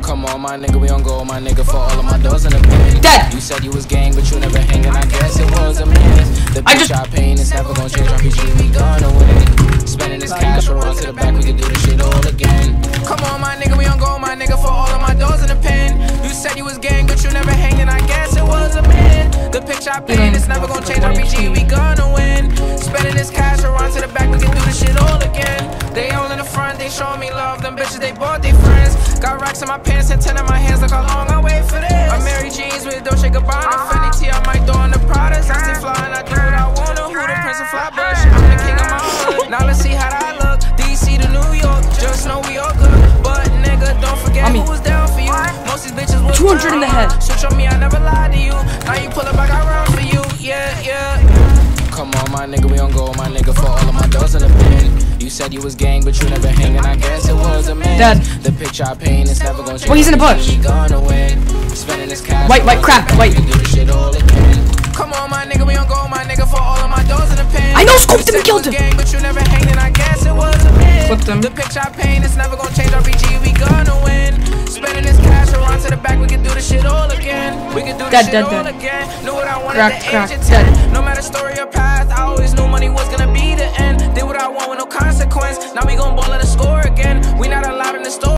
Come on, my nigga, we on go, my nigga, for all of my doors in the pen. Dead. You said you was gang, but you never hangin'. I guess it was a man. The bitch I pain is never gonna change. RPG, we gonna win. Spending this cash, roll on to the back, we can do this shit all again. Come on, my nigga, we on go, my nigga, for all of my doors in the pen. You said you was gang, but you never hangin'. I guess it was a man. The picture I paint is never gonna change. RPG, we gonna win. Spending this cash, we'll to the back, we can do this shit all again. They all in the front, they showing me love. Them bitches, they bought they friends. Got racks in my pants and ten in my hands. Look how long I wait for this. I'm Mary Jeans with Dolce Gabbana, Fendi T. I might throw in the products. I stay fly and I do what I wanna. Who the prince of Flatbush? I'm the king of my hood. Now let's see how that look. DC to New York, just know we all good. But nigga, don't forget I mean- who was down for you. Most of these bitches was 200 in the head. Switch on me, I never lied to you. Now you pull up, I got round Come on, my nigga, we on go, my nigga, for all of my doors in the pen. You said you was gang, but you never hanging. I guess it was a man. Dead. The picture I paint is never gonna change. Well, he's in the bush. We gonna. Spending this cash. White, white, crap, white. We can do this shit all again. Come on, my nigga, we on go, my nigga, for all of my doors in the pen. I know, scooped You him and killed him. Gang, but you never hanging. I guess it was a man. Flipped him. The picture I paint is never gonna change. RPG, we gonna win. Spending this cash, we'll to the back. We can do this shit all again. We can do this Dead, shit dead, all dead. again. Knew what I wanted Cracked, at cracked, age dead. No matter story or path, Now we gon' ball at the score again. We not allowed in the store.